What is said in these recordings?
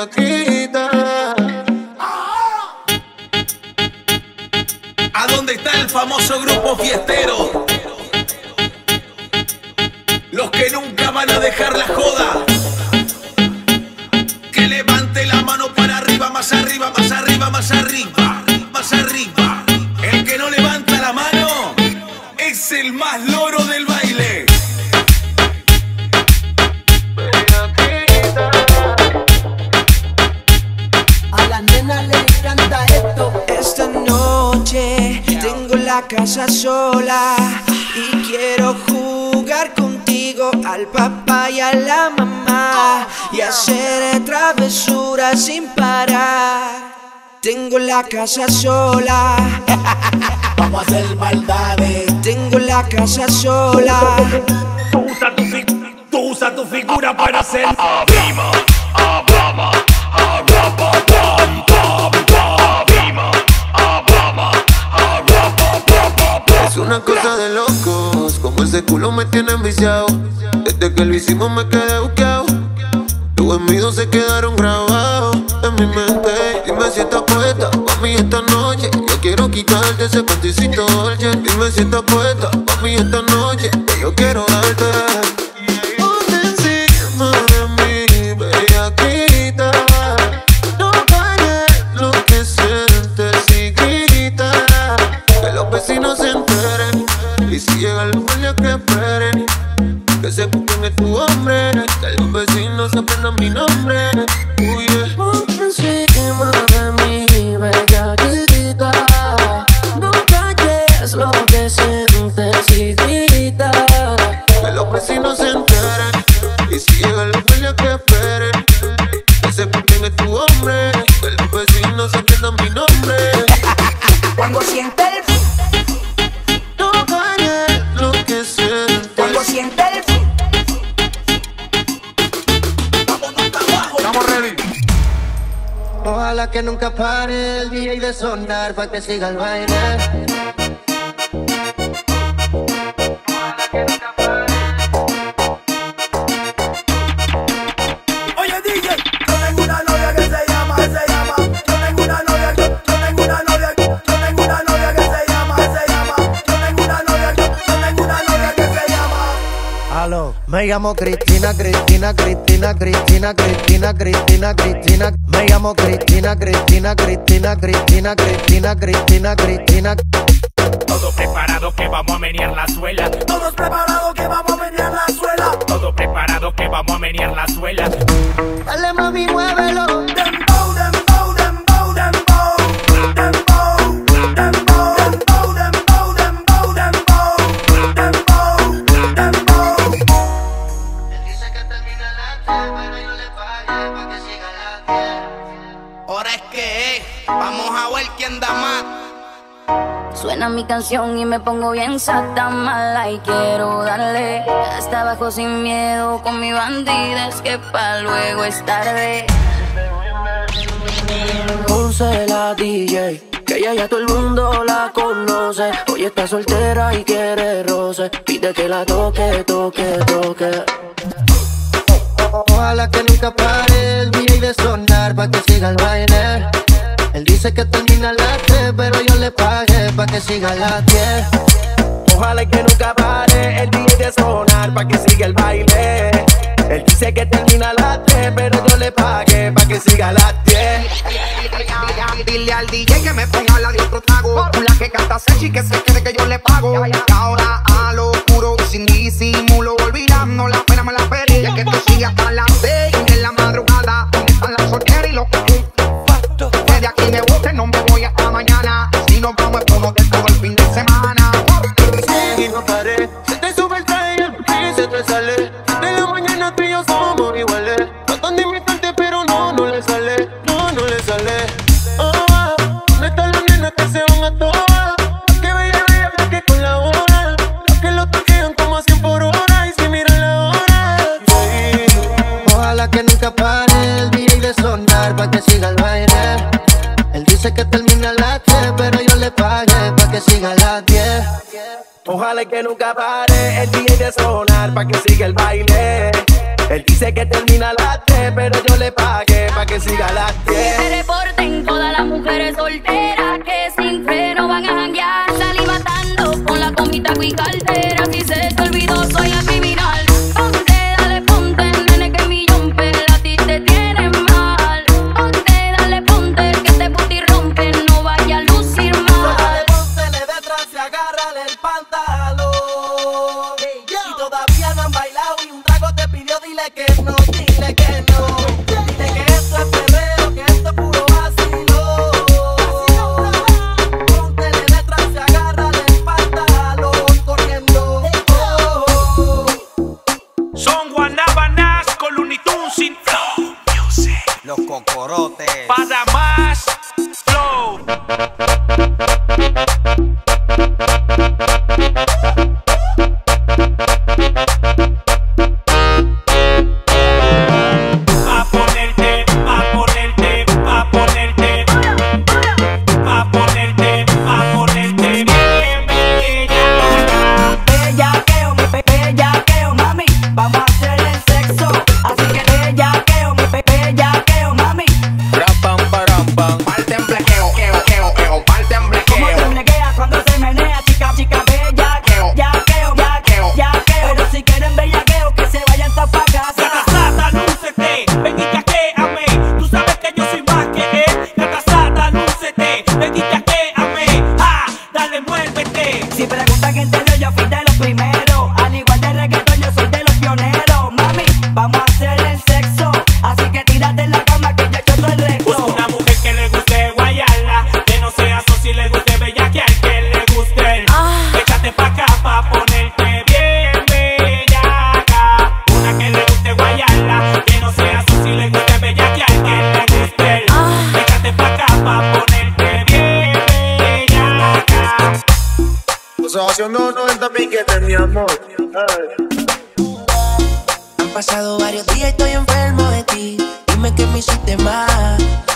¿A dónde está el famoso grupo fiestero? Los que nunca van a dejar la joda. Que levante la mano para arriba, más arriba, más arriba, la casa sola y quiero jugar contigo al papá y a la mamá y hacer travesuras sin parar. Tengo la casa sola, Vamos a hacer maldades. tengo la casa sola. Tú usa tu, fi- tú usa tu figura para hacer Es una cosa de locos, como ese culo me tiene enviciado. Desde que lo hicimos me quedé buqueado. Tus envidios se quedaron grabados en mi mente. Dime si estás puesta mí esta noche. Yo quiero quitarte ese panticito dolce. Dime si estás puesta mí esta noche. Yo quiero darte. Tengo una novia, yo, yo tengo una novia que se llama. Aló, me llamo Cristina, Cristina, Cristina, Cristina, Cristina, Cristina, Cristina. Me llamo Cristina, Cristina, Cristina, Cristina, Cristina, Cristina, Cristina. Todo preparado que vamos a menear la suela. Todos preparados que vamos a venir a la suela. Todo preparado que vamos a menear la suela. Dale mami, muévelo. Suena mi canción y me pongo bien sata mala y quiero darle hasta abajo sin miedo con mi bandida es que pa' luego es tarde. Ponce la DJ, que ella ya todo el mundo la conoce. Hoy está soltera y quiere roce. Pide que la toque, toque, toque. Ojalá que nunca pare el DJ de sonar para que siga el baile. Él dice que termina a las 3, pero yo le pagué para que siga a las 10. Ojalá que nunca pare el DJ de sonar pa' que siga el baile. Él dice que termina a las 3, pero yo le pagué pa' que siga a las 10. Dile al DJ que me ponga la de otro trago. La que canta Sechi que se quede que yo le pago. Y ahora a lo puro y sin disimulo. gira y de sonar pa' que siga el baile. Él dice que termina a las pero yo le pagué pa' que siga a las 10. Ojalá que nunca pare el DJ de sonar pa' que siga el baile. Él dice que termina a las pero yo le pagué pa' que siga a las 10. Que se reporten todas las mujeres solteras que sin freno van a janguear. Salí matando con la comita cuical. Han pasado varios días y estoy enfermo de ti. Dime que me hiciste.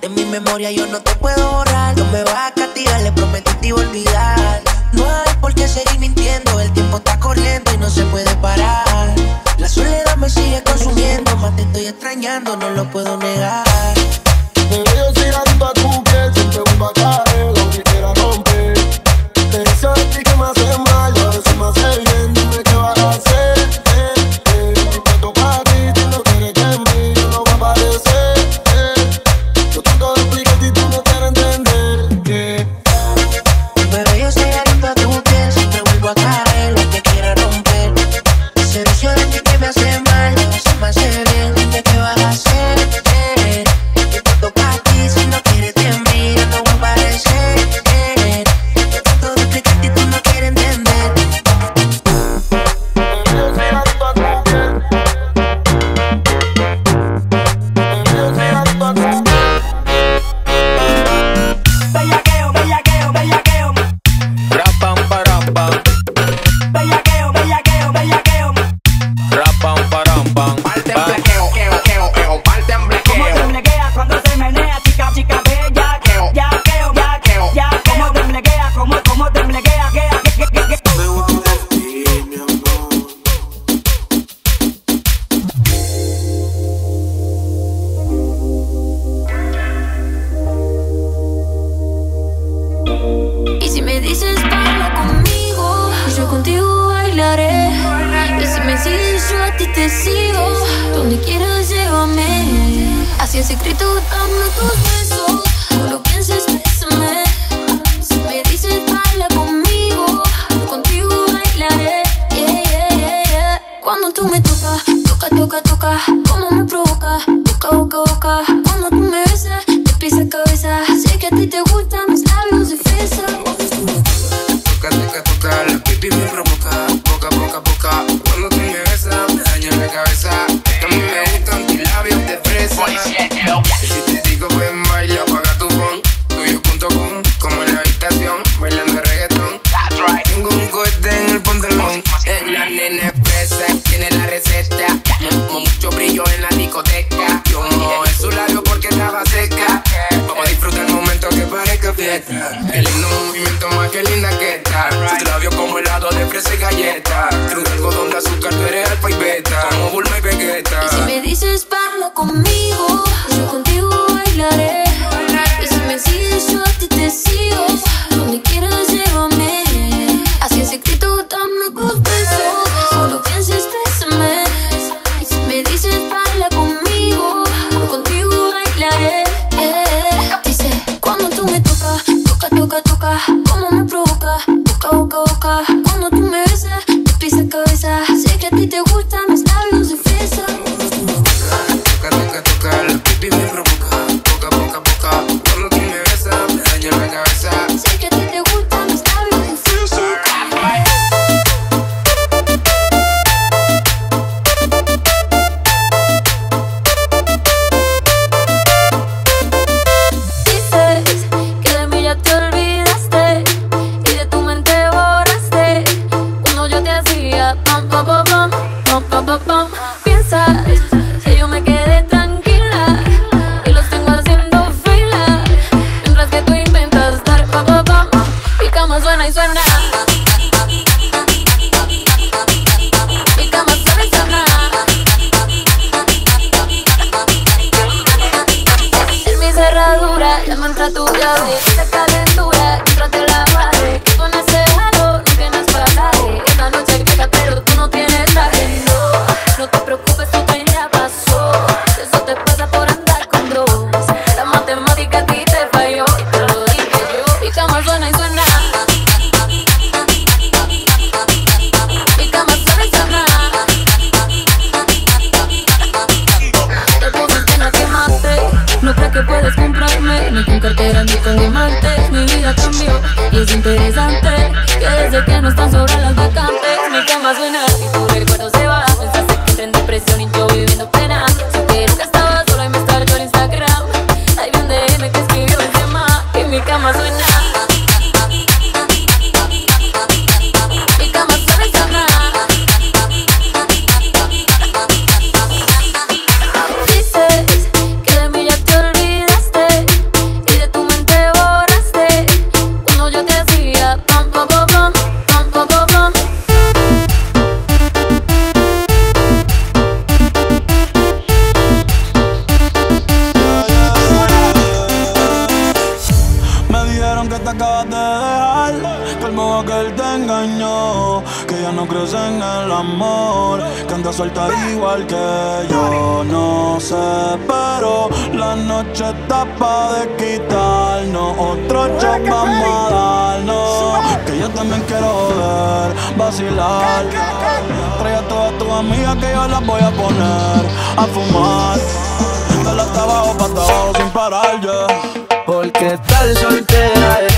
De mi memoria yo no te puedo borrar. No me vas a castigar, le prometí te iba a olvidar. No hay por qué seguir mintiendo. El tiempo está corriendo y no se puede parar. La soledad me sigue consumiendo. Más te estoy extrañando, no lo puedo negar. a ti te sigo. Donde quieras, llévame. Hacia el secreto, dame tus besos. interesante. Que desde que no están sobre las vacas. vacilar. Trae a todas tus amigas que yo las voy a poner a fumar. De la hasta abajo, pa' hasta sin parar, yeah. Porque tal soltera es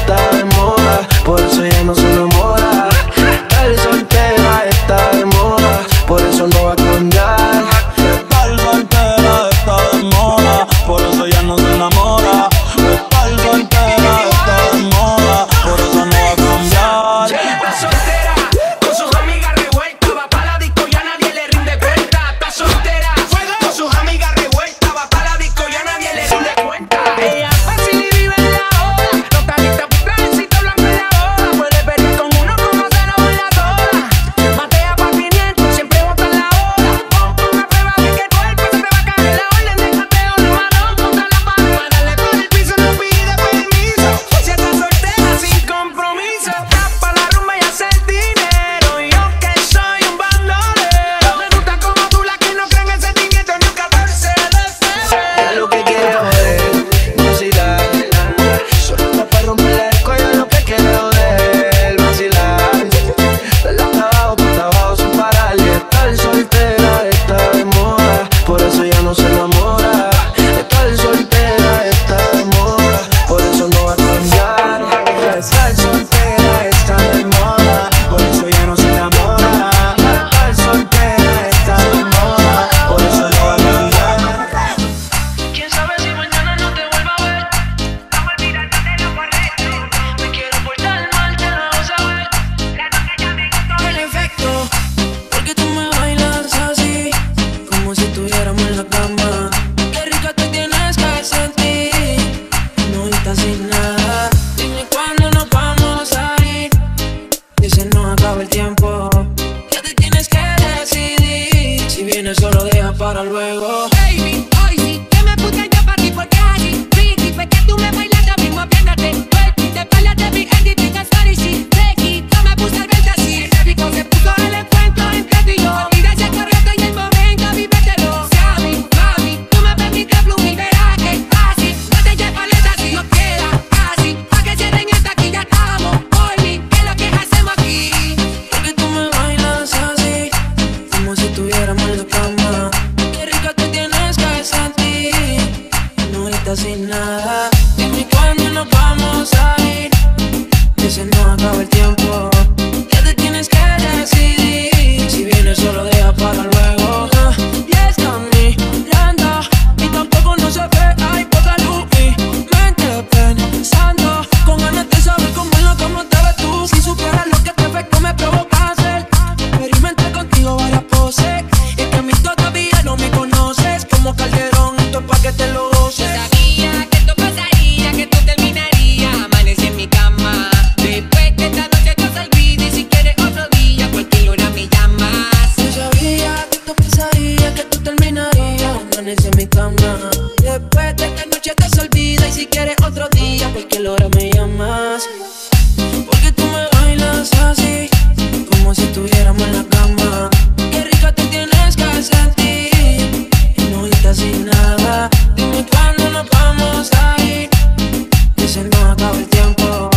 se tiempo.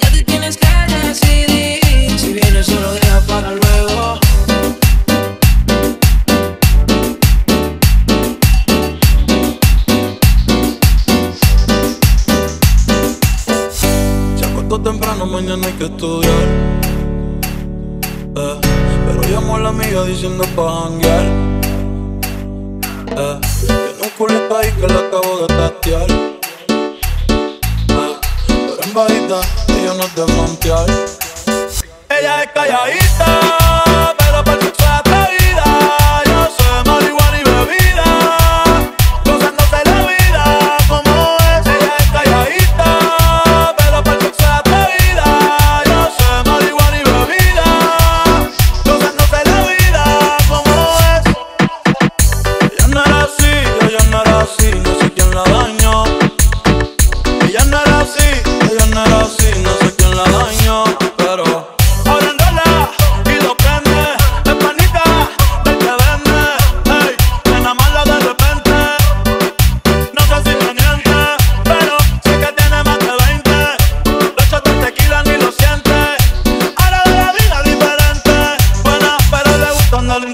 Ya te tienes que decidir. Si vienes solo deja para luego. Se acostó temprano, mañana hay que estudiar. Eh, pero llamó a la amiga diciendo pa' janguear. Eh, que no culpa y que la acabo de tatear. vida y yo no te frontear. Ella es calladita.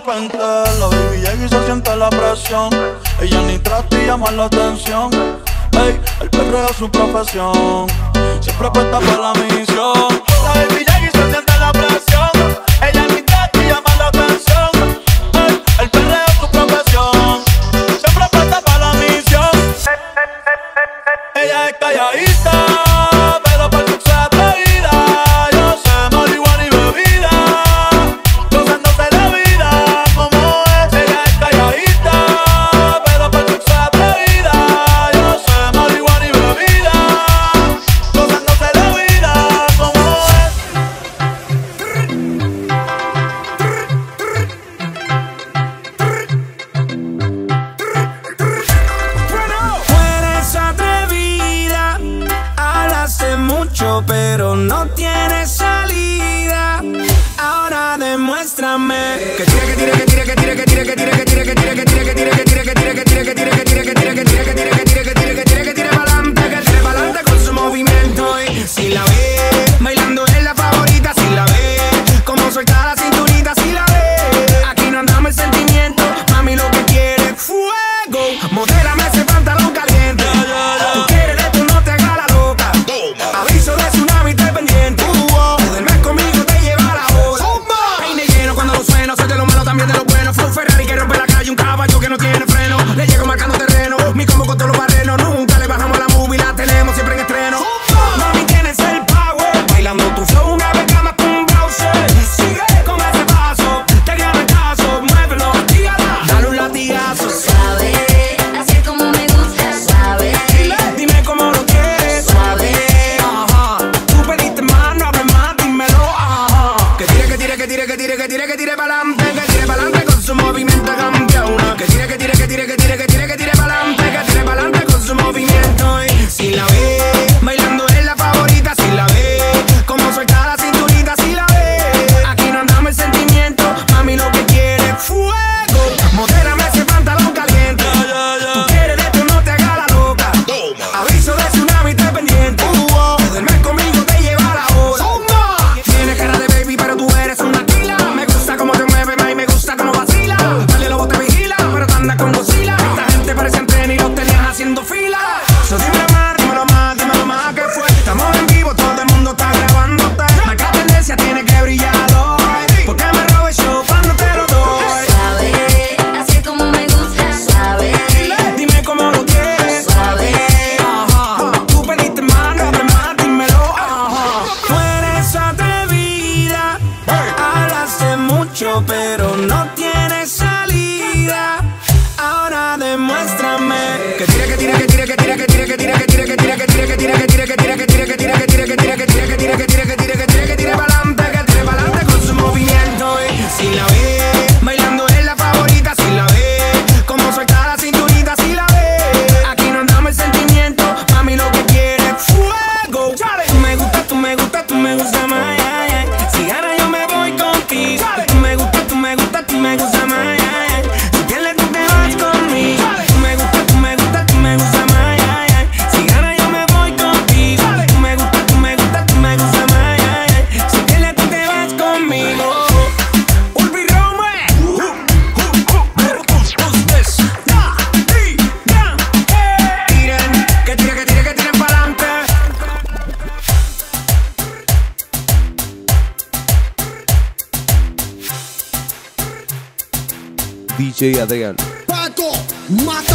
pentel. La baby llega y se siente la presión. Ella ni trata y llama la atención. Ey, el perro es su profesión. Siempre apuesta para la misión. La baby Sí, Adrián. Paco, mata.